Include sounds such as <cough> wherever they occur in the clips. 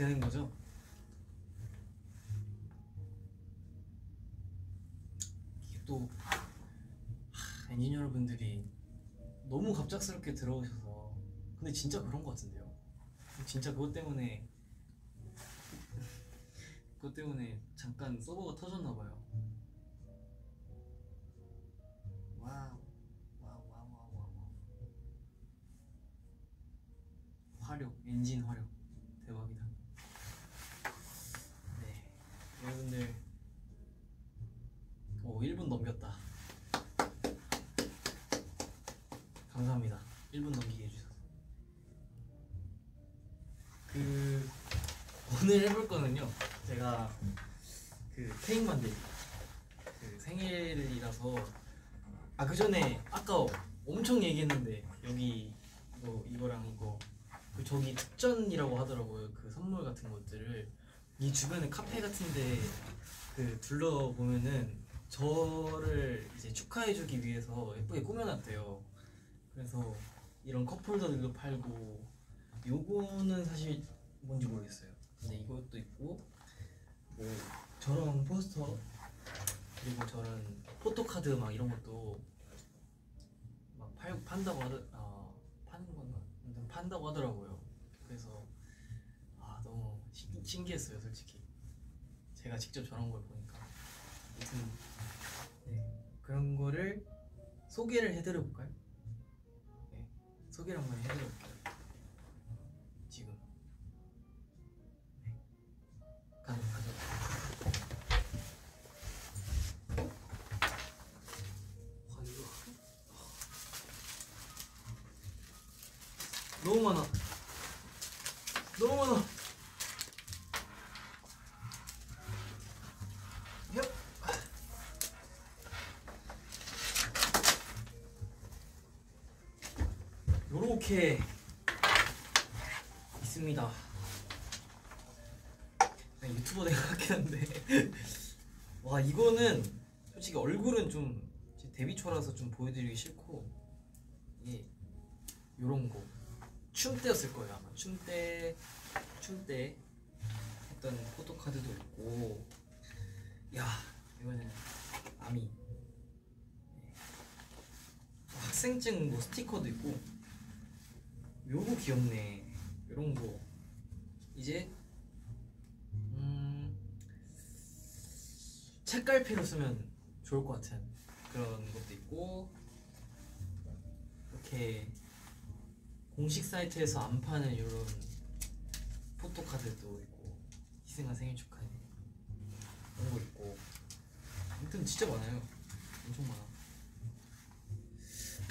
되는 거죠. 이게 또 하, 엔진 여러분들이 너무 갑작스럽게 들어오셔서 근데 진짜 그런 것 같은데요. 진짜 그것 때문에 그것 때문에 잠깐 서버가 터졌나 봐요. 화력 엔진 화력 대박이다. 네 여러분들 오 1분 넘겼다. 감사합니다. 1분 넘기게 해주셔서. 그 오늘 해볼 거는요. 제가 그 케이크 만들기 그 생일이라서 아 그 전에 아까 엄청 얘기했는데 여기 뭐 이거랑 이거 그 저기 특전이라고 하더라고요. 그 선물 같은 것들을 이 주변에 카페 같은데 그 둘러 보면은 저를 이제 축하해주기 위해서 예쁘게 꾸며놨대요. 그래서 이런 컵홀더들도 팔고 요거는 사실 뭔지 모르겠어요. 근데 이것도 있고 뭐 저런 포스터 그리고 저런 포토카드 막 이런 것도 막 팔, 판다고 하더 아 파는 건가 판다고 하더라고요. 신기했어요, 솔직히. 제가 직접 저런 걸 보니까 아무튼 네 그런 거를 소개를 해드려 볼까요? 네 소개를 한번 해드려 볼게요. 지금 네 가져 가져. 와 이거 너무 많아. 너무 많아. 요렇게 있습니다. 유튜버 된것 같긴 한데. <laughs> 와 이거는 솔직히 얼굴은 좀제 데뷔 초라서 좀 보여드리기 싫고 이게 요런 거. 춤때였을 거예요 아마. 춤때 춤때 했던 포토카드도 있고. 야 이거는 아미. 네. 학생증 뭐 스티커도 있고 요거 귀엽네. 요런 거. 이제 음 책갈피로 쓰면 좋을 것 같은 그런 것도 있고 이렇게 공식 사이트에서 안 파는 이런 포토카드도 있고 희생한 생일 축하해. 이런 거 있고. 아무튼 진짜 많아요. 엄청 많아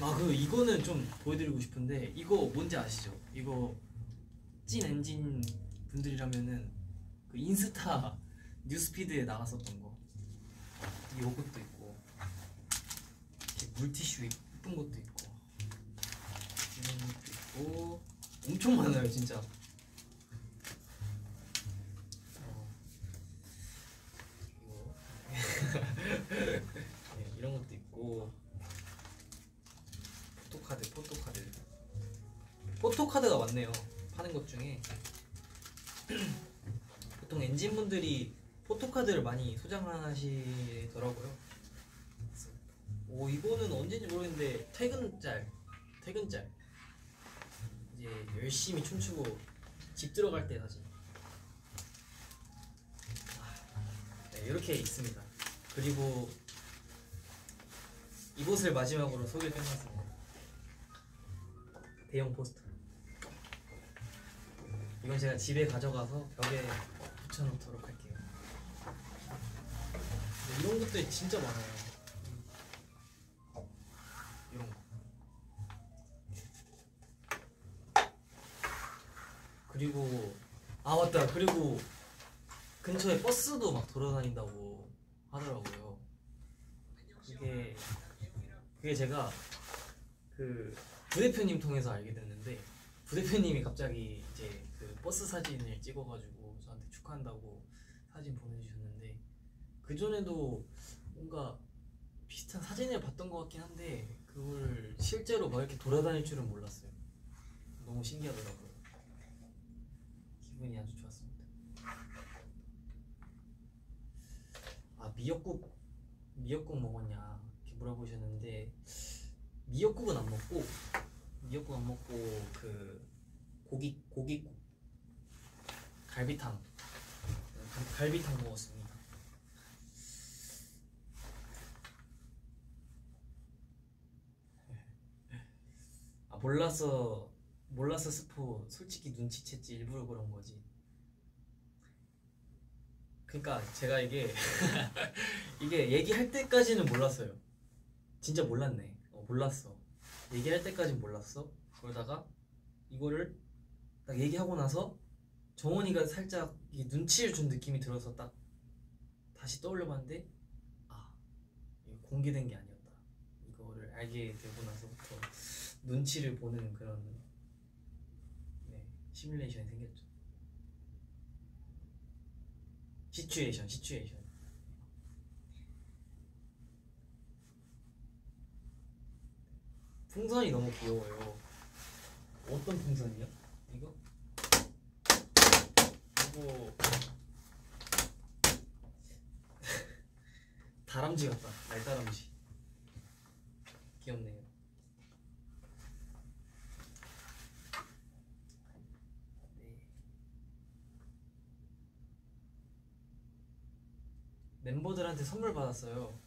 아그 이거는 좀 보여드리고 싶은데 이거 뭔지 아시죠? 이거 찐 엔진 분들이라면은 그 인스타 뉴스피드에 나갔었던 거. 요것도 있고. 이렇게 물티슈 예쁜 것도 있고. 이런 것도 있고. 엄청 많아요 진짜. 어, <laughs> 네, 이런 것도 있고 포토카드 포토카드. 포토카드가 많네요. 파는 것 중에. <clears throat> 보통 엔진분들이 포토카드를 많이 소장하시더라고요. 오 이거는 언제인지 모르겠는데 퇴근짤 퇴근짤. 이제 열심히 춤추고 집 들어갈 때 사진. 아, 네, 이렇게 있습니다. 그리고 이곳을 마지막으로 소개를 해놨습니다 대형 포스터. 이건 제가 집에 가져가서 벽에 붙여놓도록 할게요. 네, 이런 것들이 진짜 많아요. 이런 거. 그리고 아 맞다. 그리고 근처에 버스도 막 돌아다닌다고 하더라고요. 그게 그게 제가 그 부대표님 통해서 알게 됐는데 부대표님이 갑자기 이제 그 버스 사진을 찍어가지고 저한테 축하한다고 사진 보내주셨는데 그 전에도 뭔가 비슷한 사진을 봤던 것 같긴 한데 그걸 실제로 막 이렇게 돌아다닐 줄은 몰랐어요. 너무 신기하더라고요. 기분이 아주 좋았습니다. 아 미역국 미역국 먹었냐 이렇게 물어보셨는데 미역국은 안 먹고 미역국 안 먹고 그 고기 고기국 갈비탕 가- 갈비탕 먹었습니다. 아 몰라서 몰라서 스포 솔직히 눈치챘지 일부러 그런 거지. 그러니까 제가 이게 <laughs> 이게 얘기할 때까지는 몰랐어요. 진짜 몰랐네. 어, 몰랐어. 얘기할 때까진 몰랐어. 그러다가 이거를 딱 얘기하고 나서 정원이가 살짝 이 눈치를 준 느낌이 들어서 딱 다시 떠올려봤는데 아 공개된 게 아니었다. 이거를 알게 되고 나서부터 눈치를 보는 그런 네, 시뮬레이션이 생겼죠. 시츄에이션, 시츄에이션. 풍선이 너무 귀여워요. 어떤 풍선이요? 이거? 이거 <laughs> 다람쥐 같다. 날다람쥐. 귀엽네요. 네. 멤버들한테 선물 받았어요.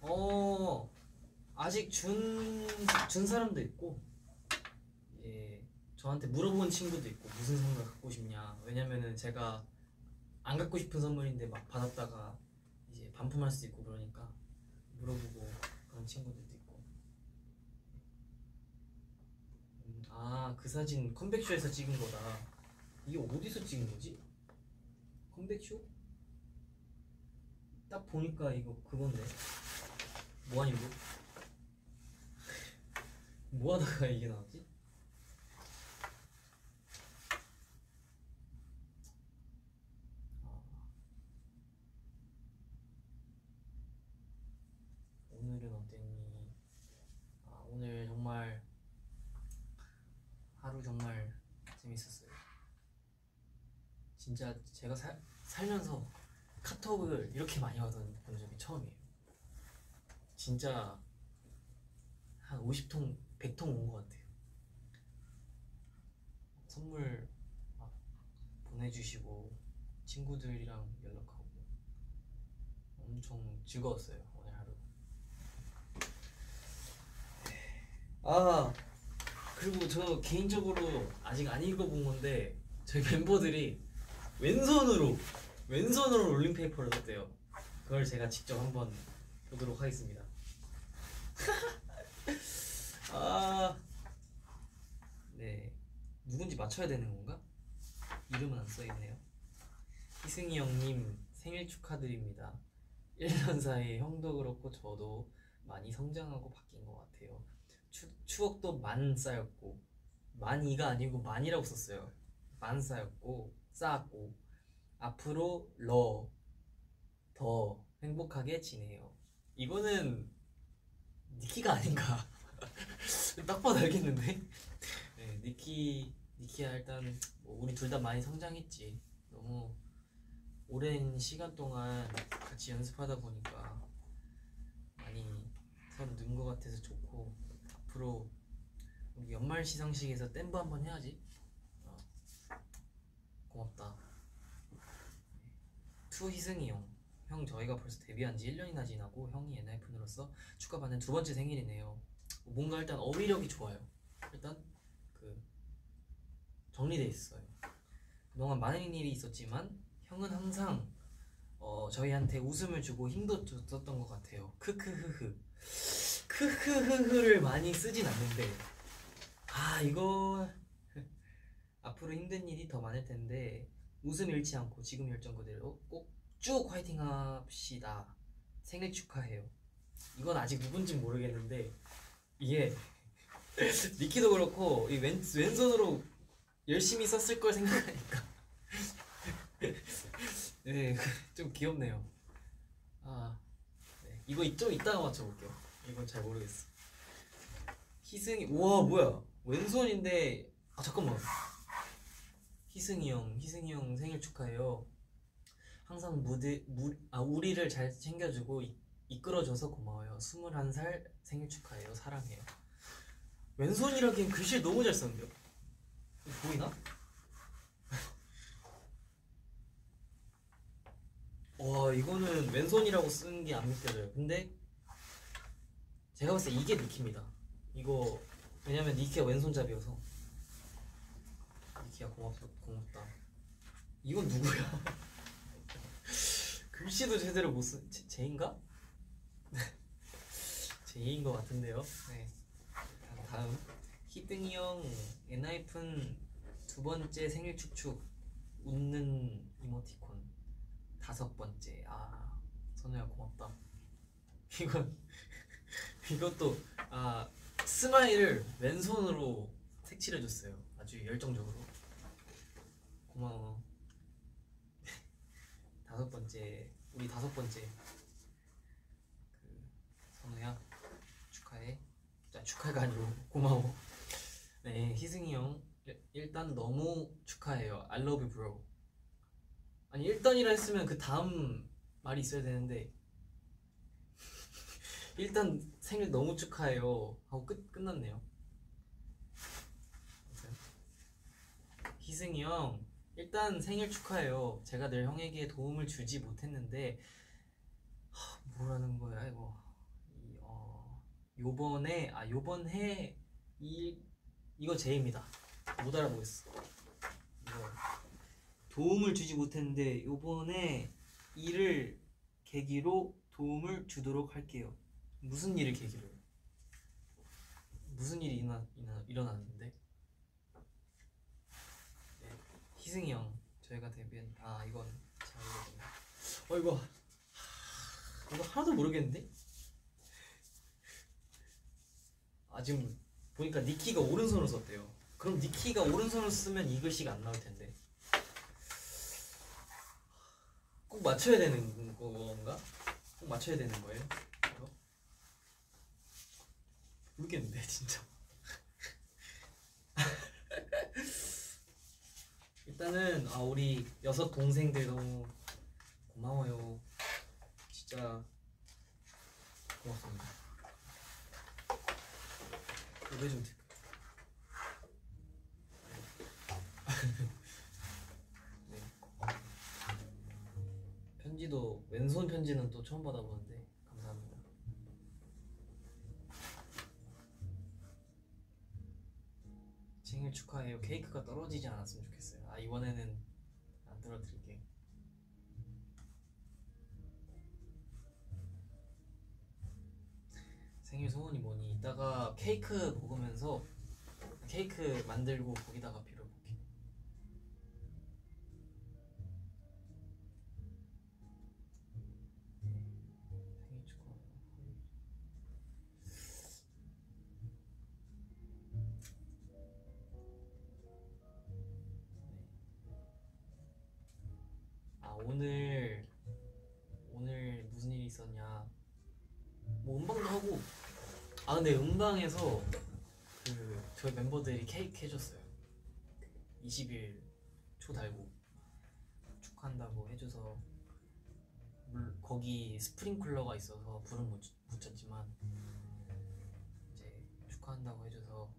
어 아직 준, 준 사람도 있고 예 저한테 물어본 친구도 있고 무슨 선물 갖고 싶냐 왜냐면은 제가 안 갖고 싶은 선물인데 막 받았다가 이제 반품할 수 있고 그러니까 물어보고 그런 친구들도 있고 음, 아그 사진 컴백쇼에서 찍은 거다 이게 어디서 찍은 거지? 컴백쇼? 딱 보니까 이거 그건데 뭐하니 이거? 뭐 하다가 <laughs> 이게 나왔지? 아. 오늘은 어땠니? 아, 오늘 정말 하루 정말 재밌었어요. 진짜 제가 살, 살면서 카톡을 이렇게 많이 받은 본 적이 처음이에요. 진짜 한 50통, 100통 온 것 같아요. 선물 막 보내주시고 친구들이랑 연락하고 엄청 즐거웠어요 오늘 하루. 아 그리고 저 개인적으로 아직 안 읽어본 건데 저희 멤버들이 왼손으로 왼손으로 롤링페이퍼를 썼대요. 그걸 제가 직접 한번 보도록 하겠습니다. <laughs> 아, 네. 누군지 맞춰야 되는 건가? 이름은 안 써있네요. 희승이 형님 생일 축하드립니다. 1년 사이에 형도 그렇고 저도 많이 성장하고 바뀐 것 같아요. 추, 추억도 만 쌓였고, 많이가 아니고 만이라고 썼어요. 만 쌓였고, 쌓았고, 앞으로 러, 더 행복하게 지내요. 이거는 니키가 아닌가. <laughs> 딱 봐도 알겠는데. 네, 니키 니키야 일단 뭐 우리 둘 다 많이 성장했지. 너무 오랜 시간 동안 같이 연습하다 보니까 많이 서로 는 것 같아서 좋고 앞으로 우리 연말 시상식에서 댐브 한번 해야지. 어. 고맙다. To 희승이 형. 형 저희가 벌써 데뷔한 지 1년이나 지나고 형이 엔하이픈으로서 축하받는 두 번째 생일이네요. 뭔가 일단 어휘력이 좋아요. 일단 그 정리돼 있어요. 그동안 많은 일이 있었지만 형은 항상 어, 저희한테 웃음을 주고 힘도 줬었던 것 같아요. 크크흐흐. 크크흐흐를 많이 쓰진 않는데 아 이거 <laughs> 앞으로 힘든 일이 더 많을 텐데 웃음 잃지 않고 지금 열정 그대로 꼭 쭉 화이팅 합시다. 생일 축하해요. 이건 아직 누군지 모르겠는데 이게 <laughs> 니키도 그렇고 이 왼, 왼손으로 열심히 썼을 걸 생각하니까 <laughs> 네, <laughs> 좀 귀엽네요. 아, 네. 이거 좀 이따가 맞춰볼게요. 이건 잘 모르겠어. 희승이, 우와 뭐야? 왼손인데 아 잠깐만. 희승이 형, 희승이 형 생일 축하해요. 항상 무드, 무, 아, 우리를 잘 챙겨주고 이, 이끌어줘서 고마워요. 21살 생일 축하해요. 사랑해요. 왼손이라기엔 글씨 너무 잘 썼는데요. 보이나? <laughs> 와 이거는 왼손이라고 쓴 게안 믿겨져요. 근데 제가 봤을 때 이게 니키입니다. 이거 왜냐면 니키가 왼손잡이여서 니키야 고맙다 고맙다. 이건 누구야? <laughs> 글씨도 제대로 못 쓴. 제, 제인가? 제인 것 같은데요. 네. 다음. 희승이 형 엔하이픈 두 번째 생일 축축 웃는 이모티콘. 다섯 번째. 아 선우야 고맙다. <laughs> 이건 이것도 아 스마일을 왼손으로 색칠해줬어요. 아주 열정적으로. 고마워. <laughs> 다섯 번째 우리 다섯 번째. 그 선우야 축하해. 자 축하가 아니고 고마워. 네 희승이 형 일- 일단 너무 축하해요. I love you bro. 아니 일단이라 했으면 그 다음 말이 있어야 되는데. <laughs> 일단 생일 너무 축하해요. 하고 끝 끝났네요. 희승이 형 일단 생일 축하해요. 제가 늘 형에게 도움을 주지 못했는데. 하, 뭐라는 거야 이거 요번에 아 요번 해 이, 이거 제입니다 못 알아보겠어 이거 도움을 주지 못했는데 요번에 일을 계기로 도움을 주도록 할게요 무슨 일을 계기로요? 무슨 일이 일어나, 일어났는데? 네, 희승이 형 저희가 데뷔한 아 이건 잘 모르겠네 어 이거 하, 이거 하나도 모르겠는데? 아 지금 보니까 니키가 오른손으로 썼대요 그럼 니키가 오른손으로 쓰면 이 글씨가 안 나올 텐데 꼭 맞춰야 되는 건가? 꼭 맞춰야 되는 거예요? 이거? 모르겠는데 <laughs> 진짜 <laughs> 일단은 아 우리 여섯 동생들 너무 고마워요 진짜 고맙습니다 좀 들까 네. 편지도 왼손 편지는 또 처음 받아보는데 감사합니다. 생일 축하해요. 케이크가 떨어지지 않았으면 좋겠어요. 아 이번에는 안 떨어뜨릴게 생일 소원이 뭐니? 이따가 케이크 먹으면서 케이크 만들고 거기다가 빌어볼게. 생일 축하해요 아 오늘 오늘 무슨 일이 있었냐? 뭐 음방도 하고 아 근데 음방에서 그 저희 멤버들이 케이크 해줬어요. 20일 초 달고 축하한다고 해줘서 물, 거기 스프링클러가 있어서 불은 못 붙였지만 이제 축하한다고 해줘서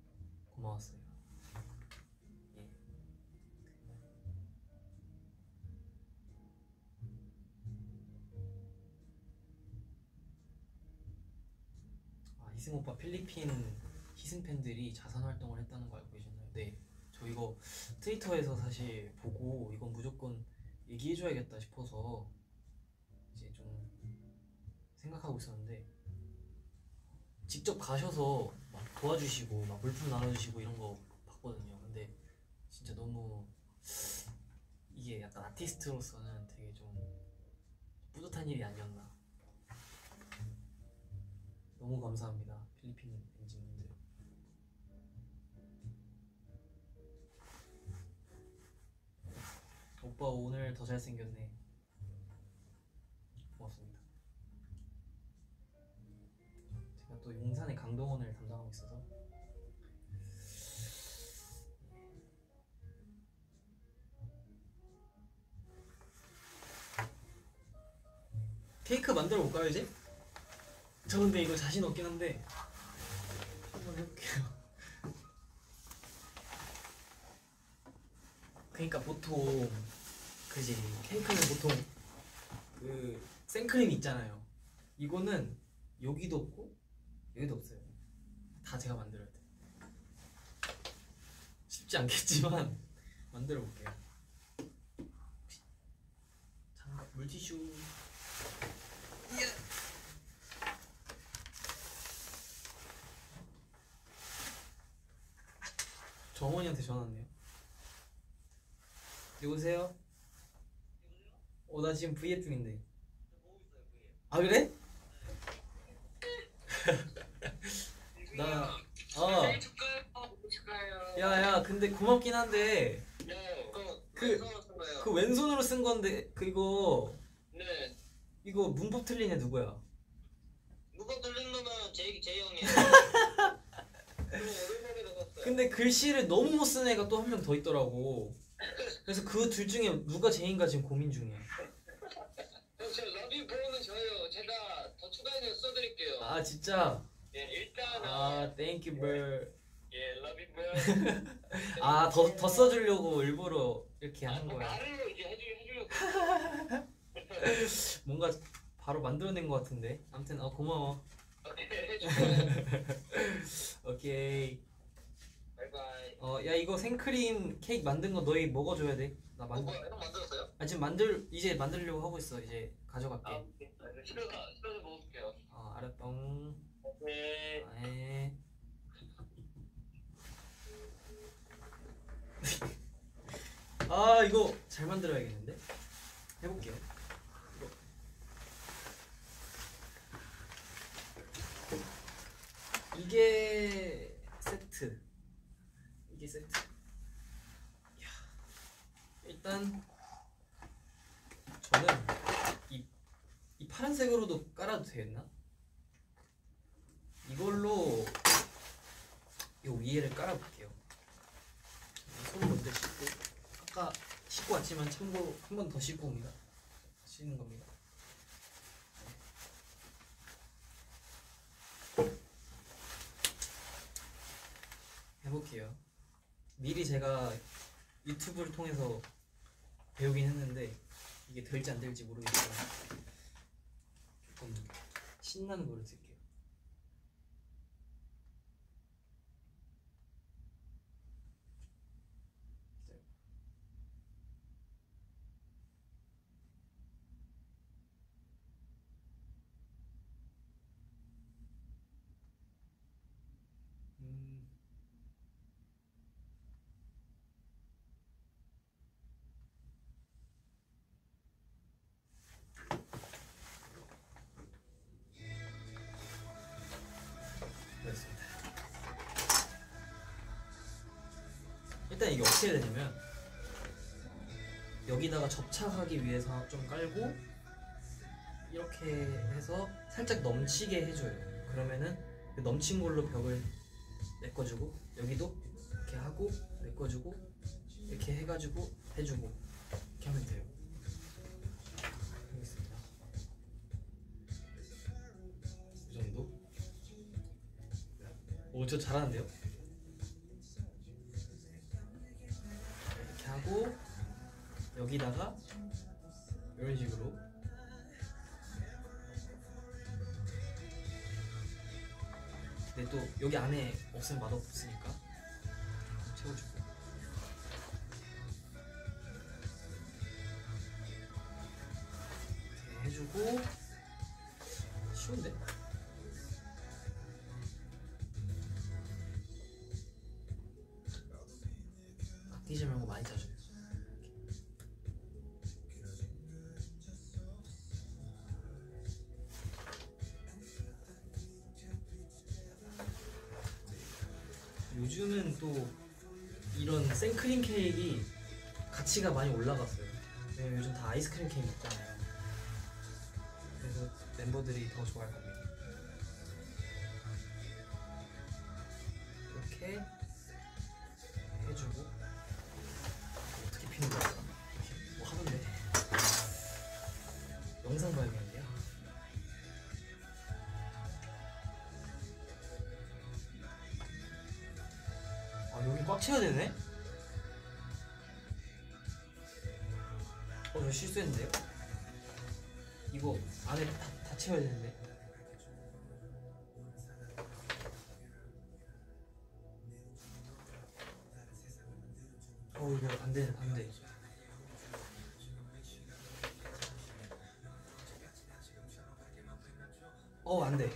고마웠어요 아, 희승 오빠 필리핀 희승 팬들이 자선 활동을 했다는 거 알고 계셨나요? 네. 저 이거 트위터에서 사실 보고 이건 무조건 얘기해줘야겠다 싶어서 이제 좀 생각하고 있었는데 직접 가셔서 막 도와주시고 막 물품 나눠주시고 이런 거 봤거든요. 근데 진짜 너무 이게 약간 아티스트로서는 되게 좀 뿌듯한 일이 아니었나. 너무 감사합니다. 필리핀 엔진분들. 오빠 오늘 더 잘생겼네. 고맙습니다. 제가 또 용산의 강동원을 담당하고 있어서 케이크 만들어 볼까요 이제? 저 근데 이거 자신 없긴 한데 한번 해볼게요. 그러니까 보통 그지 케이크는 보통 그 생크림 있잖아요. 이거는 여기도 없고 여기도 없어요. 다 제가 만들어야 돼. 쉽지 않겠지만 <laughs> 만들어 볼게요. 물티슈. 정원이한테 전화 왔네요. 여보세요? 어, 나 지금 V앱 중인데. 아, 그래? <laughs> 나, 어. 야, 야, 근데 고맙긴 한데, 네. 그, 그- 왼손으로 쓴 건데, 그 이거, 네. 이거 문법 틀린 애 누구야? 누가 들린 놈은 제, 제 형이에요. <laughs> 그 오랜만에 나갔어요. 근데 글씨를 너무 못쓴 애가 또 한 명 더 있더라고. 그래서 그 둘 중에 누가 제인가 지금 고민 중이야. 형, 저 러비 보는 저요. 제가 더 추가해서 써드릴게요. 아, 진짜? 예, 일단은 아, 벌. 예, 러비 보. <laughs> 아, 더, 더 써주려고 일부러 이렇게 아, 하는 뭐 거야. 말을 이제 해주 해주려고. <laughs> 뭔가 바로 만들어낸 것 같은데. 아무튼, 어, 고마워. <laughs> 오케이, 해주세요. 오케이. 바이바이. 어, 야, 이거 생크림 케이크 만든 거 너희 먹어줘야 돼. 나 어, 만, 뭐야, 형 만들었어요? 아, 지금 만들, 이제 만들려고 하고 있어. 이제 가져갈게. 아, 싫어서 싫어서 먹을게요. 어, 알았똥. 네. 아, 에. <laughs> 아 이거 잘 만들어야겠는데? 해볼게요. 이게 세트. 이게 세트. 이야. 일단 저는 이, 이 파란색으로도 깔아도 되겠나? 이걸로 이 위에를 깔아볼게요. 손 먼저 씻고 아까 씻고 왔지만 참고로 한번 더 씻고 옵니다. 씻는 겁니다. 해볼게요. 미리 제가 유튜브를 통해서 배우긴 했는데 이게 될지 안 될지 모르겠지만 조금 신나는 거를 쓸게 접착하기 위해서 좀 깔고 이렇게 해서 살짝 넘치게 해줘요. 그러면은 그 넘친 걸로 벽을 메꿔주고 여기도 이렇게 하고 메꿔주고 이렇게 해가지고 해주고 이렇게 하면 돼요. 알겠습니다. 이 정도. 오, 저 잘하는데요? 이렇게 하고 여기다가 이런 식으로. 근데 또 여기 안에 없으면 맛없으니까 채워주고. 해주고. 쉬운데? 아끼지 말고 많이 짜줘 요 요즘은 또 이런 생크림 케이크 가치가 많이 올라갔어요. 왜냐면 요즘 다 아이스크림 케이크 먹잖아요. 그래서 멤버들이 더 좋아할 겁니다. 이렇게 해주고 어떻게 피는 거야? 어, 이거 안 돼, 안 돼. 어, 안 돼.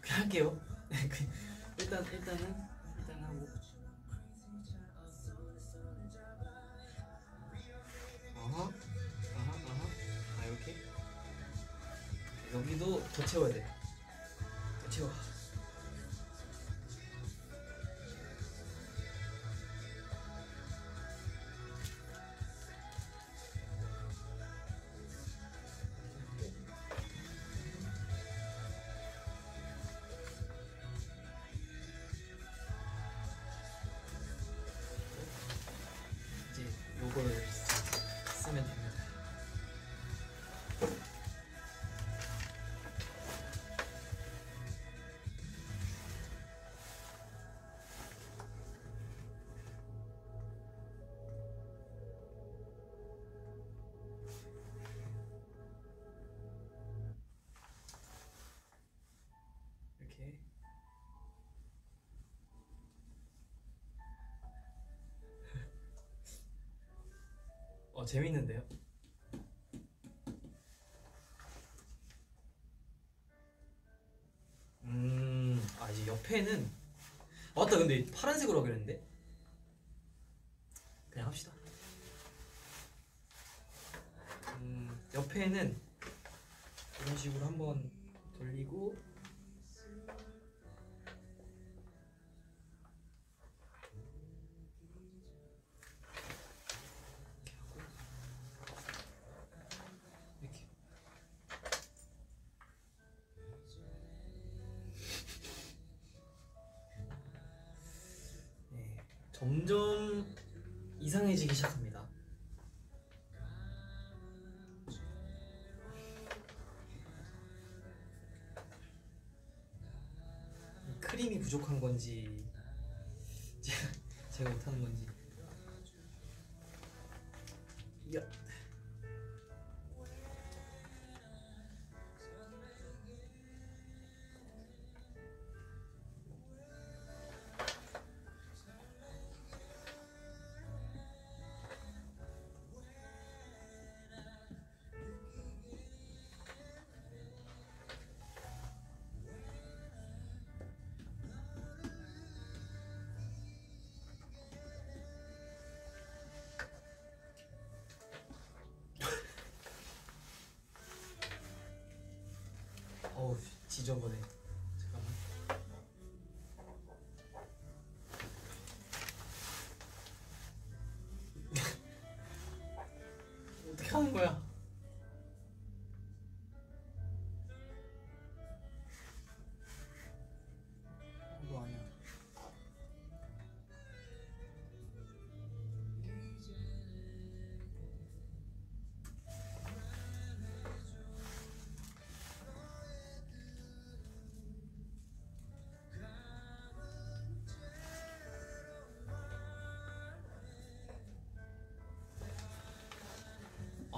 그냥 할게요. <laughs> 그, 일단, 일단은, 일단 하고. 아하, 아하, 아하. 아, 이렇게. 여기도 더 채워야 돼. 재밌는데요? 음, 아 이제 옆에는 아, 맞다 근데 파란색으로 하기로 했는데 점점 이상해지기 시작합니다. 크림이 부족한 건지 제가, 못하는 건지. 야. 지저분해. 어떻게 하는 거야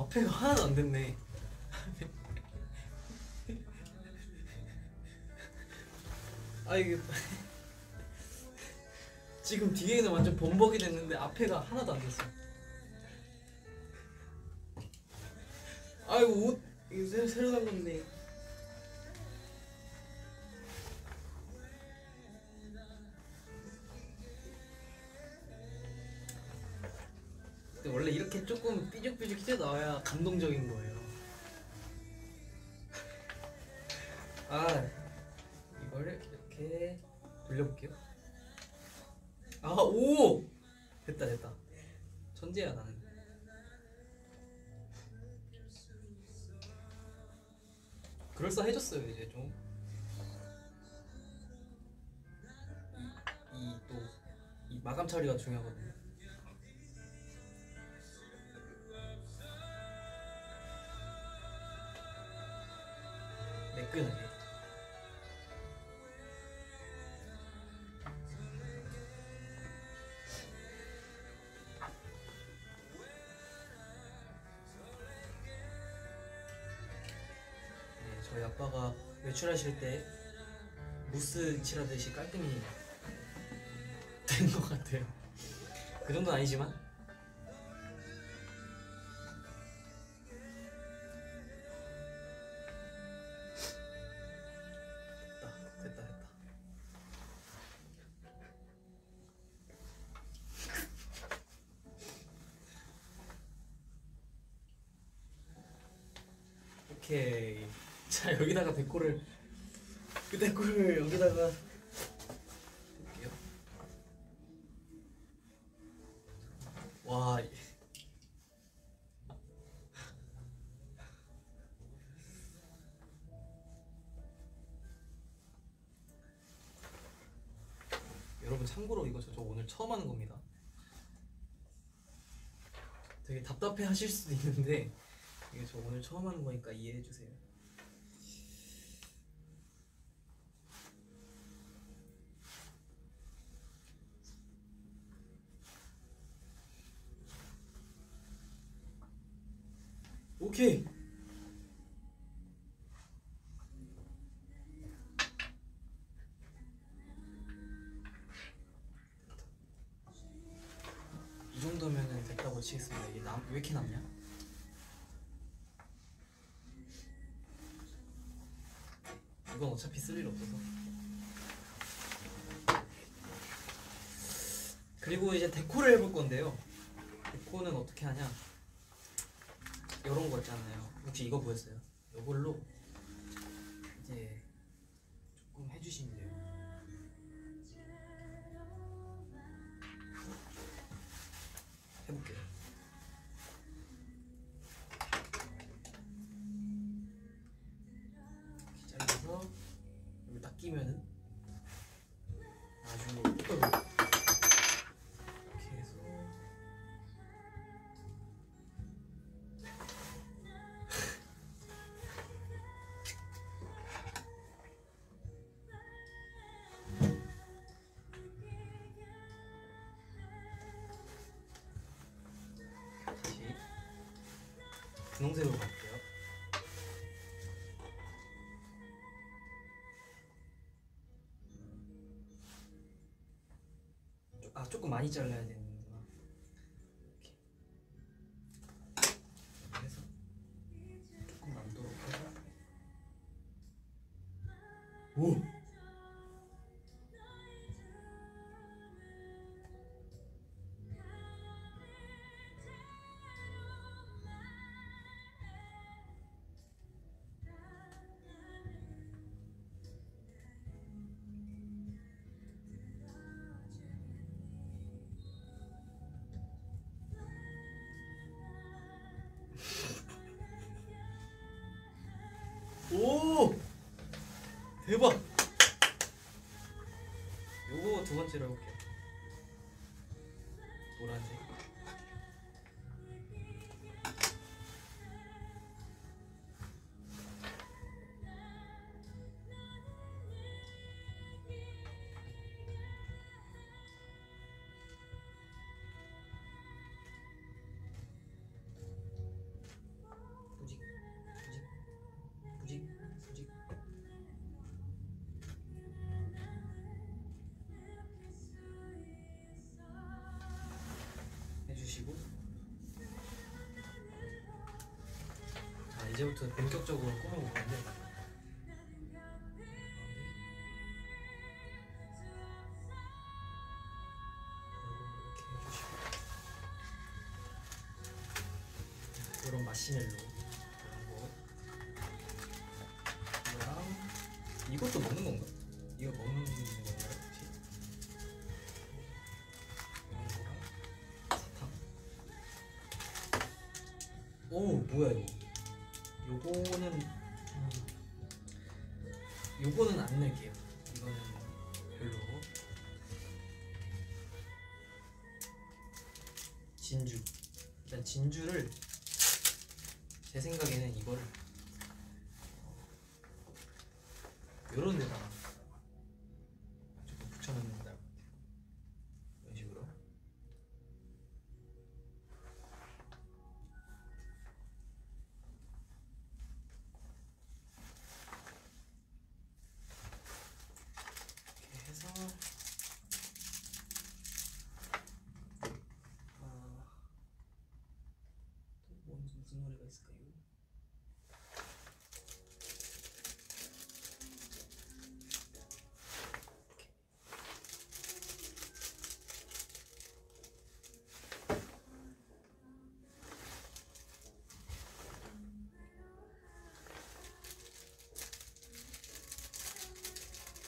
앞에가 하나도 안 됐네. 아 이게 지금 뒤에는 완전 범벅이 됐는데 앞에가 하나도 안 됐어 이렇게 조금 삐죽삐죽 튀어 나와야 감동적인 거예요. <laughs> 아 이거를 이렇게 돌려볼게요. 아 오! 됐다 됐다. 천재야 나는. 그럴싸해졌어요 이제 좀. 이 또 이 마감 처리가 중요하거든요. 저희 아빠가 외출하실 때 무스 칠하듯이 깔끔히 된 것 같아요. 그 정도는 아니지만 여기다가 데코를 그 데코를 여기다가 볼게요. 와. 이- 여러분 참고로 이거 저, 저 오늘 처음 하는 겁니다. 되게 답답해 하실 수도 있는데 이게 저 오늘 처음 하는 거니까 이해해 주세요. 오케이. 이 정도면은 됐다고 치겠습니다. 이게 남, 왜 이렇게 남냐? 이건 어차피 쓸 일 없어서. 그리고 이제 데코를 해볼 건데요. 데코는 어떻게 하냐? 이런 거 있잖아요. 혹시 이거 보였어요? 이걸로 이제 많이 잘라야 되 대박. 요거 두 번째로 해볼게요 해주시고. 자 이제부터 본격적으로 꾸며볼 건데 진주. 일단 진주를 제 생각에는 이거를 요런 데다가 조금 붙여놓는 게 나을 것 같아요. 이런 식으로.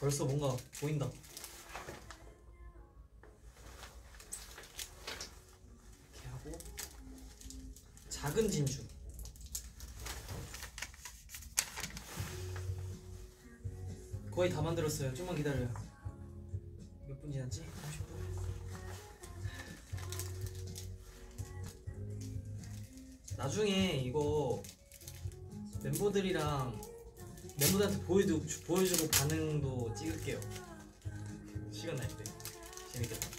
벌써 뭔가 보인다. 이렇게 하고 작은 진주. 거의 다 만들었어요. 좀만 기다려요. 몇 분 지났지? 30분. 나중에 이거 멤버들이랑 멤버들한테 보여주, 보여주고 반응도 찍을게요. 시간 날 때. 재밌겠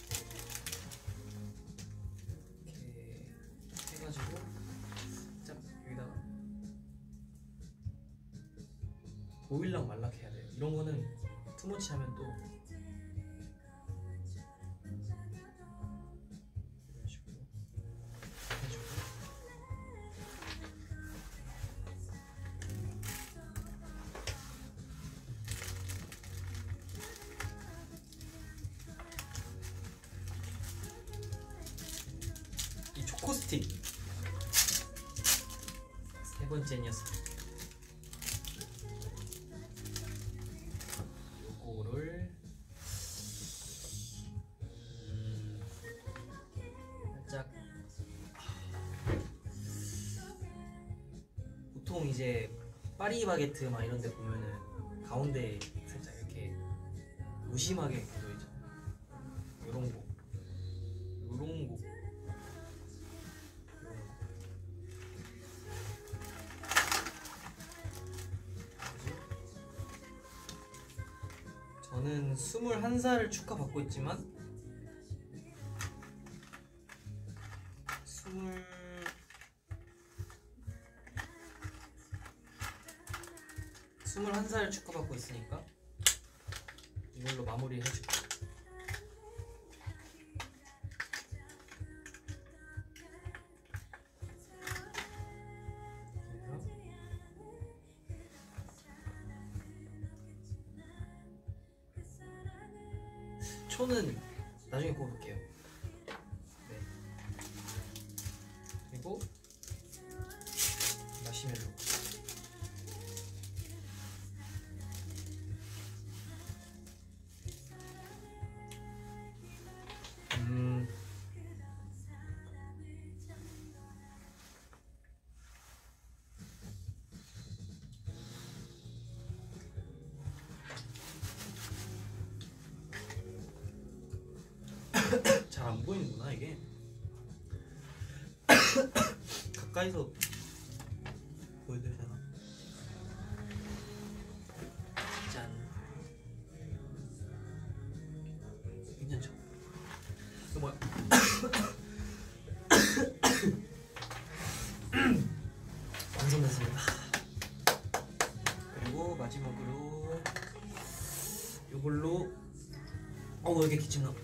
번째 녀석. 요거를 음, 살짝 보통 이제 파리바게트 막 이런 데 보면은 가운데 살짝 이렇게 무심하게 21살을 축하받고 있지만 스물 스물한 살 축하받고 있으니까 초는 나중에 꼽을게요. 가까이서 보여드려야 되나? 짠 괜찮죠? 이거 뭐야? <coughs> 완성됐습니다 그리고 마지막으로 이걸로 어왜 이렇게 기침 나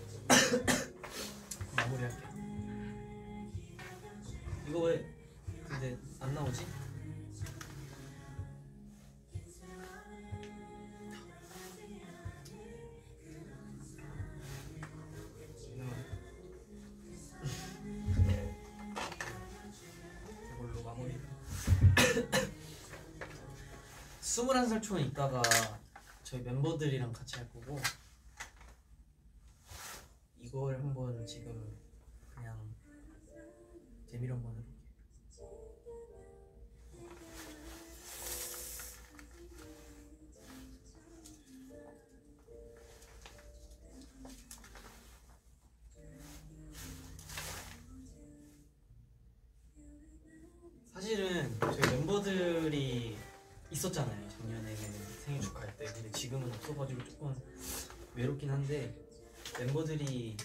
21살 초는 이따가 저희 멤버들이랑 같이 할 거고 조금 외롭긴 한데 멤버들이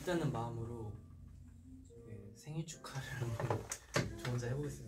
있다는 마음으로 그 생일 축하를 한번 <laughs> 저 혼자 해보겠습니다.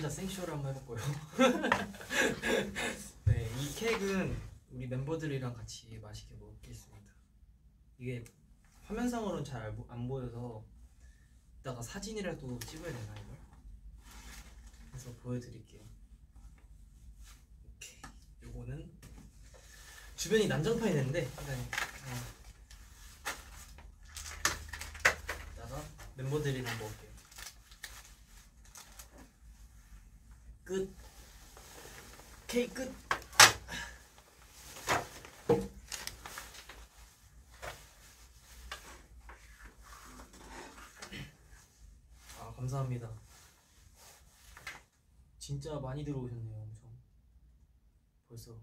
진짜 생쇼를 한번 거예요. <laughs> 네, 이 케이크는 우리 멤버들이랑 같이 맛있게 먹겠습니다. 이게 화면상으로는 잘 안 보여서 이따가 사진이라도 찍어야 되나 이걸? 그래서 보여드릴게요. 오케이, 요거는 주변이 난장판이 됐는데 일단 어. 이따가 멤버들이랑 먹을게요. 끝. 케이크 끝. 아 감사합니다. 진짜 많이 들어오셨네요, 엄청. 벌써.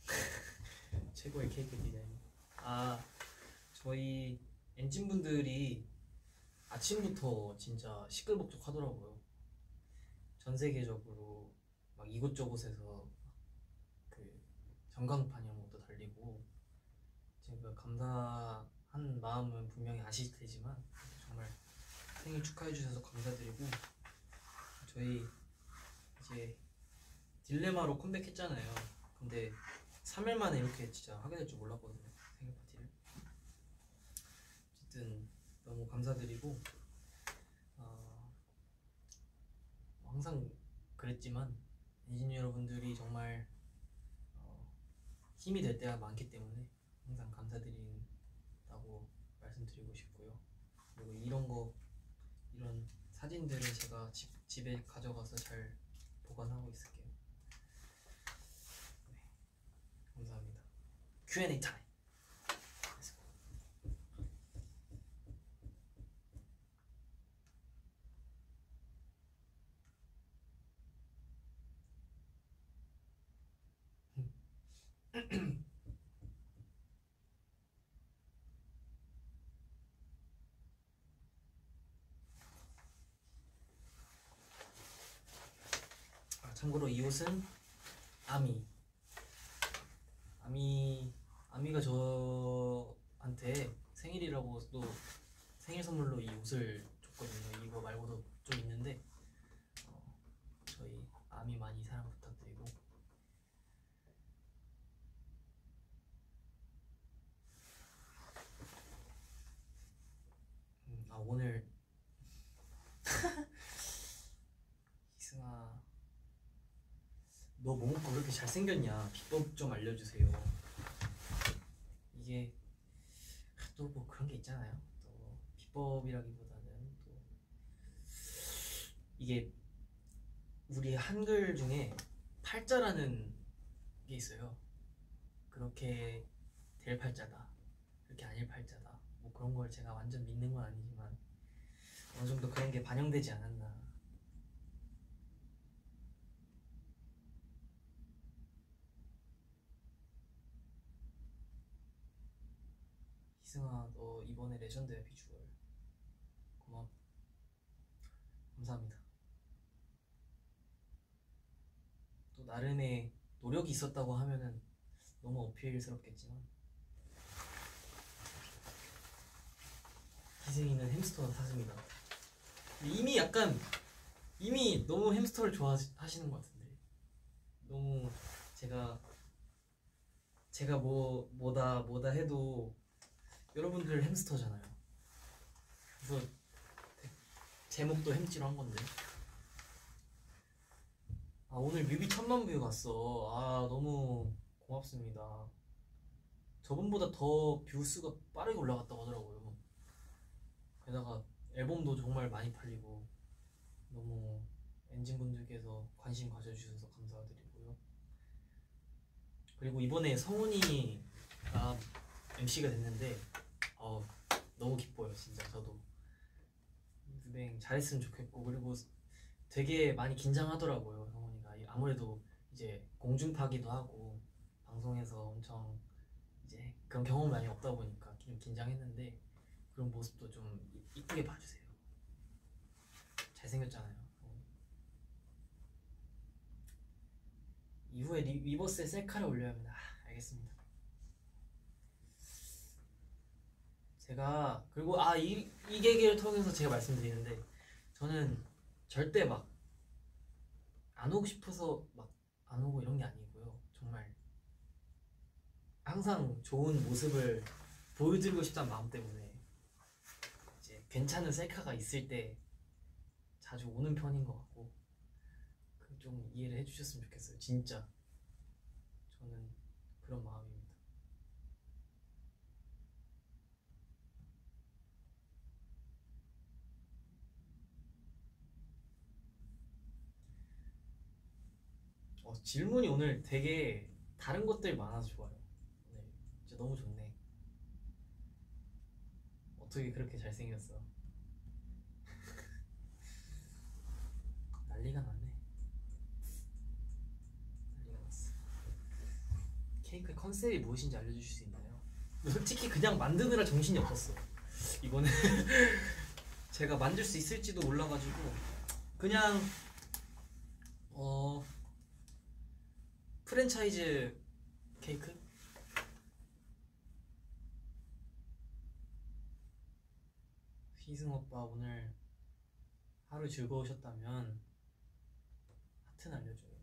<laughs> 최고의 케이크 디자인. 아 저희 엔진 분들이 아침부터 진짜 시끌벅적하더라고요. 전 세계적으로 막 이곳저곳에서 그 전광판 이런 것도 달리고 제가 감사한 마음은 분명히 아실 테지만 정말 생일 축하해 주셔서 감사드리고 저희 이제 딜레마로 컴백했잖아요. 근데 3일 만에 이렇게 진짜 하게 될 줄 몰랐거든요. 생일 파티를. 어쨌든 너무 감사드리고 어, 항상 그랬지만 엔지니어 여러분들이 정말 어, 힘이 될 때가 많기 때문에 항상 감사드린다고 말씀드리고 싶고요. 그리고 이런 거 이런 사진들을 제가 집, 집에 가져가서 잘 보관하고 있을게요. 네, 감사합니다. Q&A 타임. <clears throat> 참고로 이 옷은 아미 아미 아미가 저한테 생일이라고 또 생일 선물로 이 옷을 줬거든요. 이거 말고도 좀 있는데 어, 저희 아미 많이 사랑 부탁드리고 음, 아 오늘 <laughs> 이승아 너 뭐먹고 그렇게 잘생겼냐? 비법 좀 알려주세요. 이게 또 뭐 그런 게 있잖아요. 또 비법이라기보다는 또 이게 우리 한글 중에 팔자라는 게 있어요. 그렇게 될 팔자다. 그렇게 아닐 팔자다. 뭐 그런 걸 제가 완전 믿는 건 아니지만 어느 정도 그런 게 반영되지 않았나 희승아 너 이번에 레전드야 비주얼. 고마워. 감사합니다. 또 나름의 노력이 있었다고 하면은 너무 어필스럽겠지만. 희승이는 햄스터 사슴이다 이미 약간 이미 너무 햄스터를 좋아하시는 것 같은데. 너무 제가 제가 뭐 뭐다 뭐다 해도 여러분들 햄스터잖아요. 그래서 제목도 햄찌로 한 건데. 아 오늘 뮤비 천만 view 갔어. 아 너무 고맙습니다. 저번보다 더 view수가 빠르게 올라갔다고 하더라고요. 게다가 앨범도 정말 많이 팔리고 너무 엔진 분들께서 관심 가져주셔서 감사드리고요. 그리고 이번에 성훈이가 MC가 됐는데 어, 너무 기뻐요 진짜 저도. 뮤뱅 잘했으면 좋겠고 그리고 되게 많이 긴장하더라고요 성훈이가. 이- 아무래도 이제 공중파기도 하고 방송에서 엄청 이제 그런 경험 많이 없다 보니까 좀 긴장했는데 그런 모습도 좀 이- 이쁘게 봐주세요. 잘생겼잖아요 어. 이후에 리, 리버스에 셀카를 올려야 합니다. 아, 알겠습니다 제가 그리고 아이 이 계기를 통해서 제가 말씀드리는데 저는 절대 막 안 오고 싶어서 막 안 오고 이런 게 아니고요. 정말 항상 좋은 모습을 보여드리고 싶다는 마음 때문에 이제 괜찮은 셀카가 있을 때 자주 오는 편인 것 같고 그좀 이해를 해주셨으면 좋겠어요. 진짜 저는 그런 마음입니다. 어, 질문이 오늘 되게 다른 것들이 많아서 좋아요. 오늘 진짜 너무 좋네. 어떻게 그렇게 잘생겼어? <laughs> 난리가 나네. 난리가 났어. 케이크 컨셉이 무엇인지 알려주실 수 있나요? 솔직히 그냥 만드느라 정신이 없었어. 이거는 <laughs> 제가 만들 수 있을지도 몰라가지고 그냥 어 프랜차이즈 케이크? 희승 오빠 오늘 하루 즐거우셨다면 하트 날려줘요.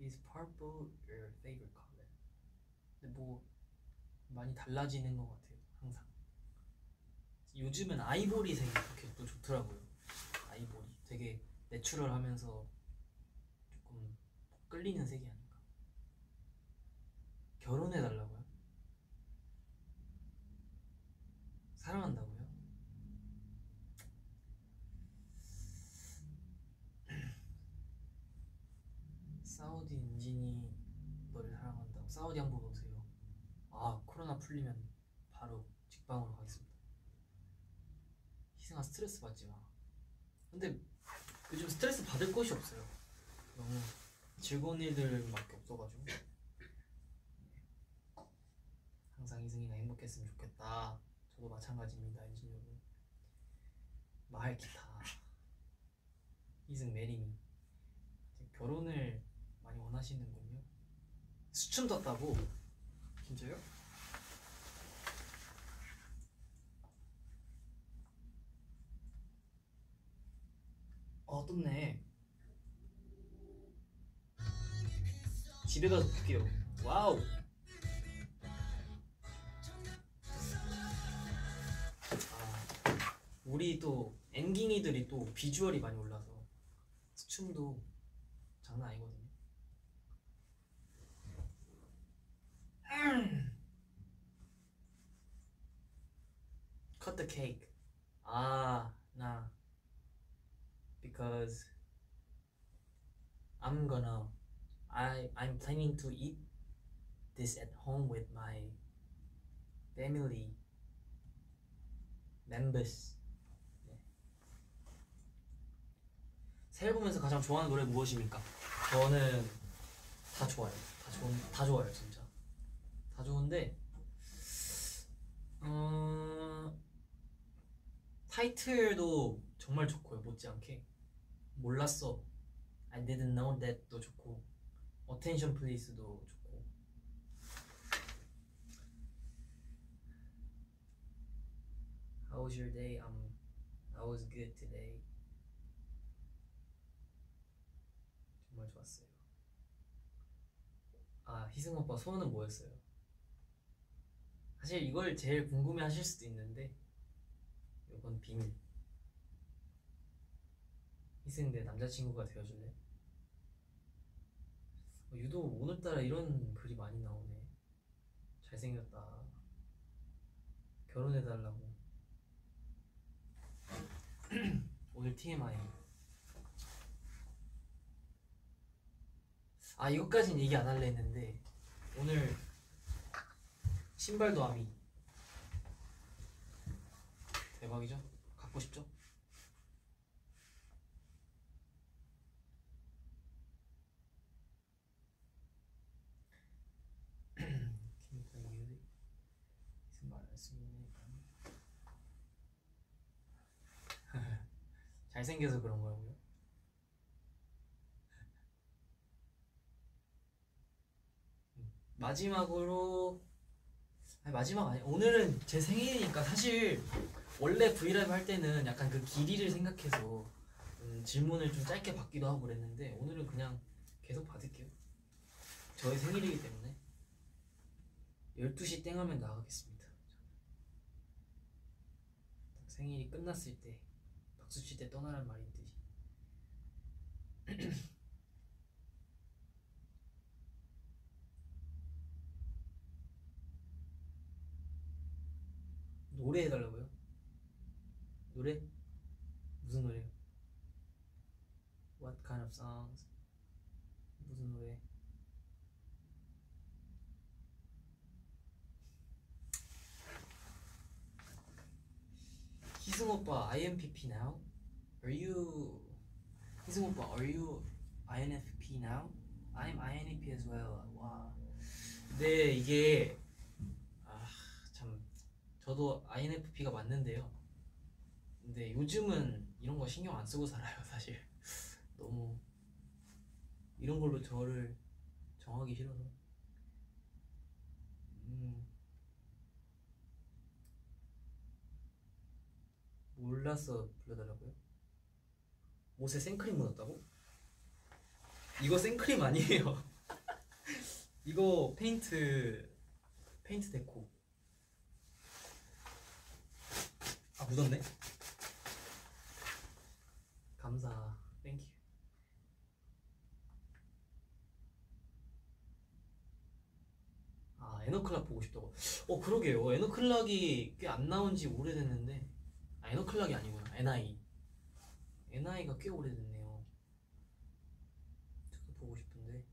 Is purple your favorite color? 근데 뭐 많이 달라지는 것 같아요. 요즘은 아이보리색이 그렇게 또 좋더라고요. 아이보리 되게 내추럴하면서 조금 끌리는 색이 아닌가. 결혼해 달라고요? 사랑한다고요? 사우디 인진이 너를 사랑한다고 사우디 한번 오세요. 아 코로나 풀리면 바로 직방으로 가겠습니다. 희승아 스트레스 받지 마. 근데 요즘 스트레스 받을 것이 없어요. 너무 즐거운 일들밖에 없어가지고 항상 희승이가 행복했으면 좋겠다. 저도 마찬가지입니다, 여러분. mahal kita 희승 marry me 결혼을 많이 원하시는군요. 스춤 떴다고? 진짜요? 어 떴네. 집에 가서 볼게요. 와우. 아, 우리 또 앵깅이들이 또 비주얼이 많이 올라서 춤도 장난 아니거든요. 음. Cut the cake. 아, 나 because I'm gonna I I'm planning to eat this at home with my family members. 네. 새해 보면서 가장 좋아하는 노래 무엇입니까? 저는 다 좋아요. 다 좋은 다 좋아요 진짜. 다 좋은데 어, 타이틀도 정말 좋고요 못지않게 몰랐어 I didn't know that도 좋고 Attention Please도 좋고 How was your day? Um, I was good today. 정말 좋았어요. 아 희승 오빠 소원은 뭐였어요? 사실 이걸 제일 궁금해 하실 수도 있는데 이건 비밀. 희승 내 남자친구가 되어줄래? 어, 유독 오늘따라 이런 글이 많이 나오네. 잘생겼다. 결혼해달라고. <clears throat> 오늘 TMI. 아 이것까진 얘기 안 할래 했는데 오늘 신발도 아미 대박이죠? 갖고 싶죠? 그러니까 이유리 무슨 말할 수 있는 잘생겨서 그런 거라고요? 마지막으로 아니 마지막 아니 오늘은 제 생일이니까 사실 원래 브이라이브 할 때는 약간 그 길이를 생각해서 음, 질문을 좀 짧게 받기도 하고 그랬는데 오늘은 그냥 계속 받을게요. 저의 생일이기 때문에 12시 땡 하면 나가겠습니다. 생일이 끝났을 때 박수 칠때 떠나란 말인 듯이 <clears throat> 노래 해달라고요? 노래? 무슨 노래요? What kind of songs? 무슨 노래? 희승 오빠 INFP now? Are you 희승 오빠 Are you INFP now? I'm INFP as well. 와. 근데 이게 아 참 저도 INFP가 맞는데요. 근데 요즘은 이런 거 신경 안 쓰고 살아요 사실. 너무 이런 걸로 저를 정하기 싫어서. 음. 몰라서 불러달라고요? 옷에 생크림 묻었다고? 이거 생크림 아니에요. <laughs> 이거 페인트 페인트 데코. 아 묻었네. 감사. Thank you. 아 EN-O'CLOCK 보고 싶다고. 어 그러게요. EN-O'CLOCK이 꽤 안 나온 지 오래됐는데. 아 EN-O'CLOCK이 아니구나. NI. NI가 꽤 오래됐네요. 저도 보고 싶은데.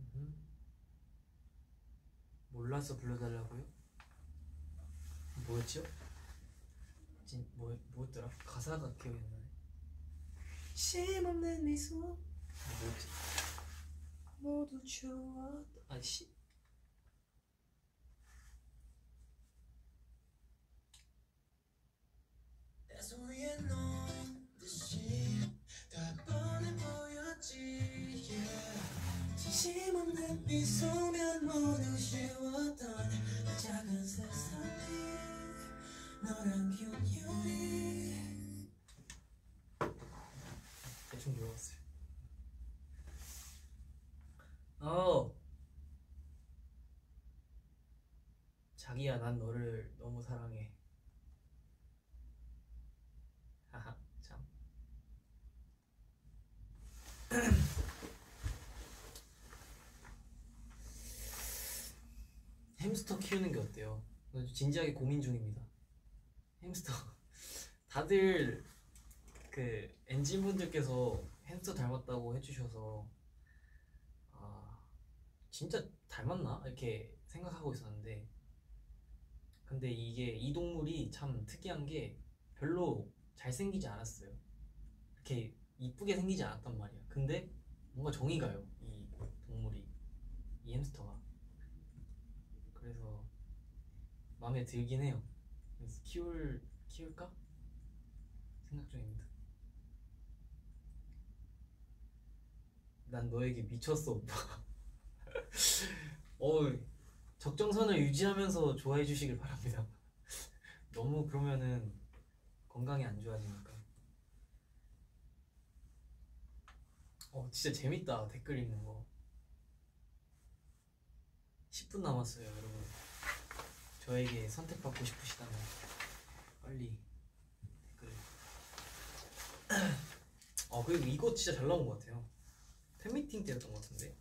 음흠. 몰라서 불러달라고요? 뭐였죠? 진, 뭐, 뭐였더라? 가사가 기억이 안 나네. 쉼없는 미소. 뭐였지? 모두 추억. 아, 씨. 소리에 놓인 듯이 다 뻔해 보였지 yeah. 진심 없는 미소면 모두 쉬웠던 그 작은 세상이 너랑 균열이 대충 들어봤어요. 어. 자기야, 난 너를 너무 사랑해. 하하, 참. 햄스터 키우는 게 어때요? 저 진지하게 고민 중입니다. 햄스터. <laughs> 다들 그 엔진 분들께서 햄스터 닮았다고 해주셔서 아 진짜 닮았나? 이렇게 생각하고 있었는데. 근데 이게 이 동물이 참 특이한 게 별로 잘생기지 않았어요. 이렇게 이쁘게 생기지 않았단 말이야. 근데 뭔가 정이 가요 이 동물이. 이 햄스터가 그래서 마음에 들긴 해요 그래서 키울 키울까 생각 중입니다. 난 너에게 미쳤어 오빠. <laughs> 어 적정선을 유지하면서 좋아해 주시길 바랍니다. <laughs> 너무 그러면은 건강이 안 좋아지니까. 어 진짜 재밌다 댓글 읽는 거. 10분 남았어요 여러분. 저에게 선택받고 싶으시다면 빨리 댓글. 어 <clears throat> 그리고 이거 진짜 잘 나온 것 같아요. 팬미팅 때였던 것 같은데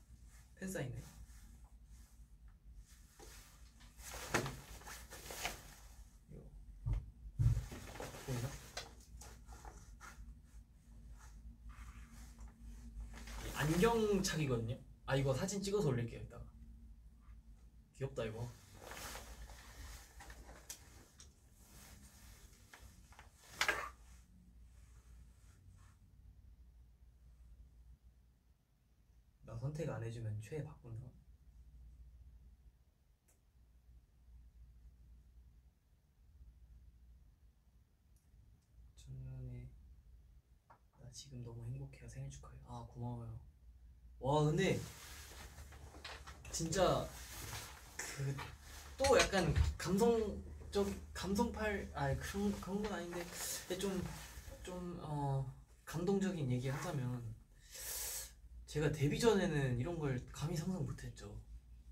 팬 사인회. 보이나? 이 안경착이거든요. 아 이거 사진 찍어서 올릴게요 이따가. 귀엽다 이거. 나 선택 안 해주면 최애 바꾼다. 작년에 나 지금 너무 행복해요 생일 축하해. 아 고마워요. 와 근데 진짜 그 또 약간 감성적 감성팔 아 그런 그런 건 아닌데 좀좀 어 감동적인 얘기 하자면 제가 데뷔 전에는 이런 걸 감히 상상 못했죠.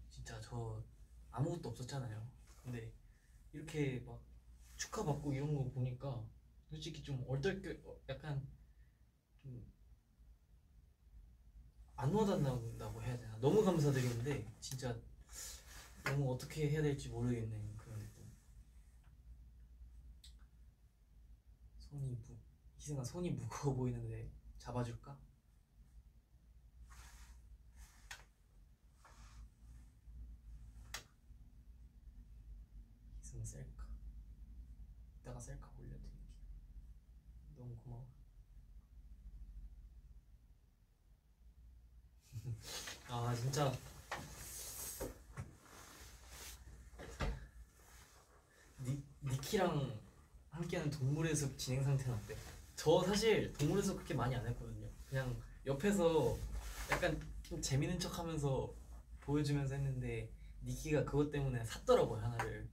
진짜 저 아무것도 없었잖아요. 근데 이렇게 막 축하받고 이런 거 보니까 솔직히 좀 얼떨결 어, 약간 좀 안 와닿는다고 해야 되나 너무 감사드리는데 진짜 너무 어떻게 해야 될지 모르겠는 그런 느낌 손이 무 희승아 손이 무거워 <laughs> 보이는데 잡아줄까? 희승 셀카. 이따가 셀카 올려드릴게 너무 고마워. <laughs> 아 진짜. 니, 니키랑 함께하는 동물의 숲 진행 상태는 어때? 저 사실 동물의 숲 그렇게 많이 안 했거든요. 그냥 옆에서 약간 좀 재밌는 척 하면서 보여주면서 했는데 니키가 그것 때문에 샀더라고요 하나를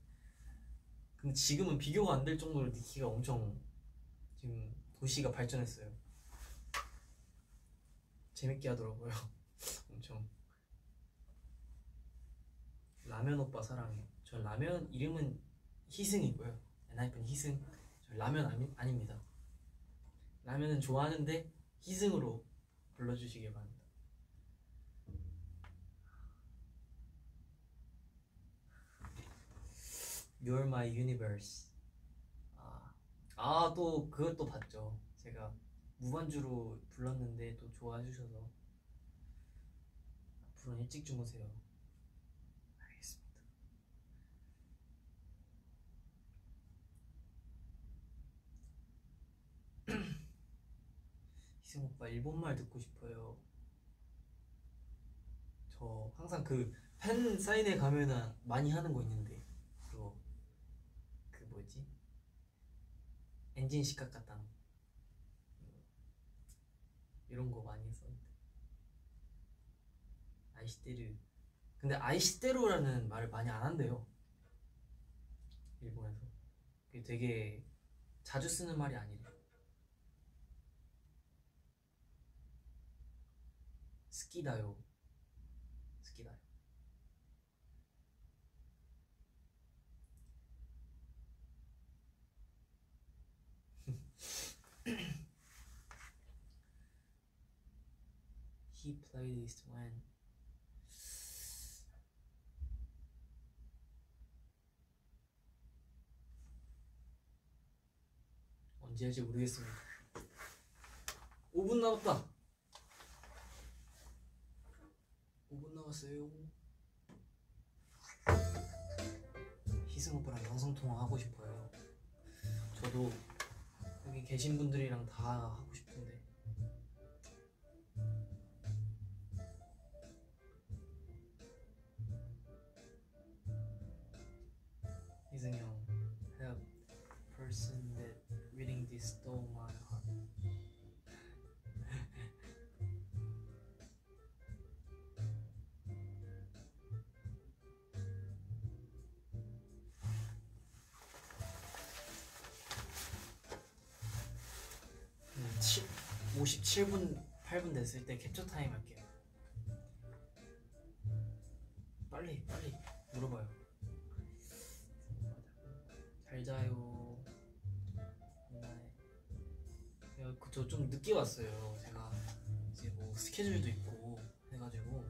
근데 지금은 비교가 안 될 정도로 니키가 엄청 지금 도시가 발전했어요 재밌게 하더라고요 <laughs> 엄청 라면 오빠 사랑해. 저 라면 이름은 희승이고요. 엔하이픈 희승. 저 라면 아니, 아닙니다. 라면은 좋아하는데 희승으로 불러주시길 바랍니다. You're my universe. 아, 아, 또 그것도 봤죠. 제가 무반주로 불렀는데 또 좋아해 주셔서 앞으로는 일찍 주무세요. 알겠습니다. <clears throat> 희승 오빠 일본말 듣고 싶어요. 저 항상 그 팬 사인회 가면은 많이 하는 거 있는데 그거 그 뭐지 엔진 시카카땅 이런 거 많이 했었는데 아이시테르 근데 아이시테루라는 말을 많이 안 한대요. 일본에서. 그게 되게 자주 쓰는 말이 아니래. 스키다요. He played this when 언제 할지 모르겠습니다. 5분 남았다. 5분 남았어요. 희승 오빠랑 영상 통화 하고 싶어요. 저도 여기 계신 분들이랑 다 하고 싶은데. 57분 8분 됐을 때 캡처 타임 할게요. 빨리 빨리 물어봐요. 잘 자요. 네. 저좀 늦게 왔어요. 제가 이제 뭐 스케줄도 있고 해가지고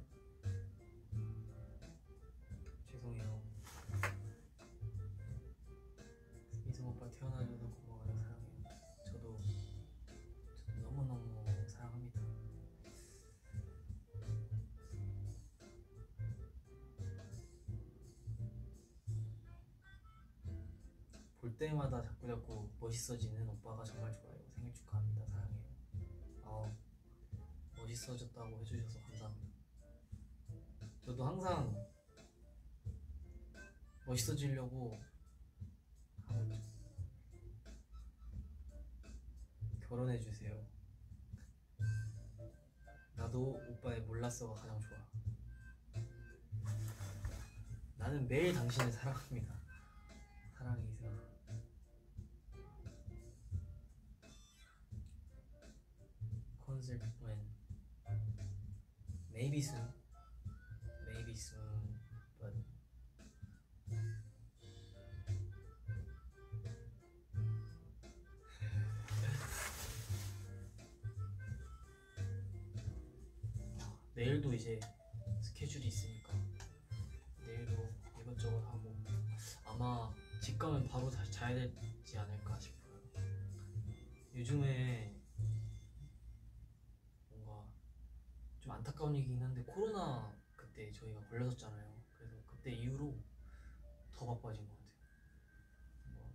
볼 때마다 자꾸 자꾸 멋있어지는 오빠가 정말 좋아요. 생일 축하합니다. 사랑해요. 아 멋있어졌다고 해주셔서 감사합니다. 저도 항상 멋있어지려고. 결혼해 주세요. 나도 오빠의 몰랐어가 가장 좋아. 나는 매일 당신을 사랑합니다. 사랑해 Concert when? Maybe soon. Maybe soon, but <laughs> 내일도 이제 스케줄이 있으니까 내일도 이것저것 하고 아마 집 가면 바로 다시 자야 되지 않을까 싶어요. 요즘에 얘기긴 한데 코로나 그때 저희가 걸렸었잖아요. 그래서 그때 이후로 더 바빠진 것 같아요. 뭐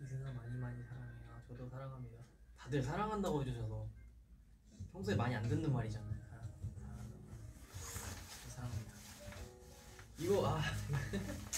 이승아 많이 많이 사랑해. 아 저도 사랑합니다. 다들 사랑한다고 해주셔서 평소에 많이 안 듣는 말이잖아요. 사랑, 사랑합니다. 이거 아 <laughs>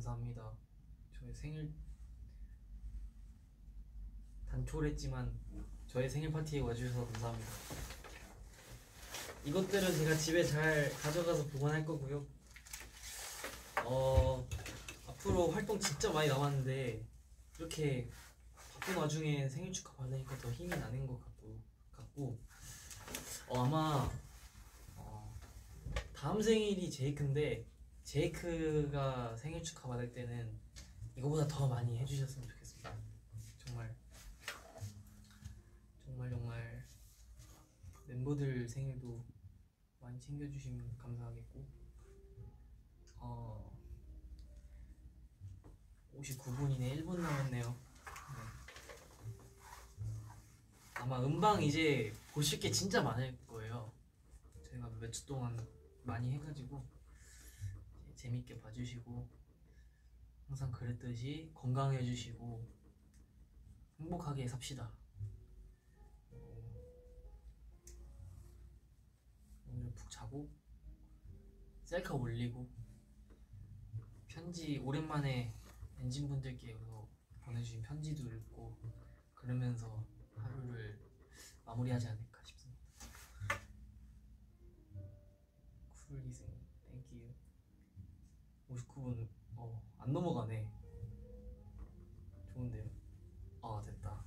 감사합니다. 저의 생일 단촐했지만 저의 생일 파티에 와주셔서 감사합니다. 이것들은 제가 집에 잘 가져가서 보관할 거고요. 어 앞으로 활동 진짜 많이 남았는데 이렇게 바쁜 와중에 생일 축하 받으니까 더 힘이 나는 것 같고 같고 어, 아마 어, 다음 생일이 제이크인데 제이크가 생일 축하 받을 때는 이거보다 더 많이 해주셨으면 좋겠습니다. 정말 정말 정말 멤버들 생일도 많이 챙겨주시면 감사하겠고 어 59분이네 1분 남았네요. 네. 아마 음방 이제 보실 게 진짜 많을 거예요. 제가 몇 주 동안 많이 해가지고 재밌게 봐주시고 항상 그랬듯이 건강해주시고 행복하게 삽시다. 어, 오늘 푹 자고 셀카 올리고 편지 오랜만에 엔진 분들께 보내주신 편지도 읽고 그러면서 하루를 마무리하지 않을까 59분, 어, 안 넘어가네. 좋은데요? 아, 됐다.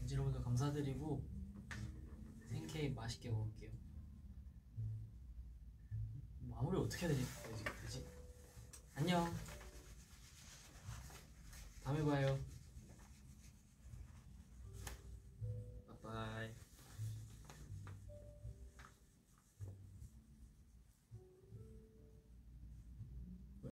엔지 여러분들 감사드리고 생케이크 맛있게 먹을게요. 마무리 어떻게 해야 되지? 되지? 되지? 안녕. 다음에 봐요.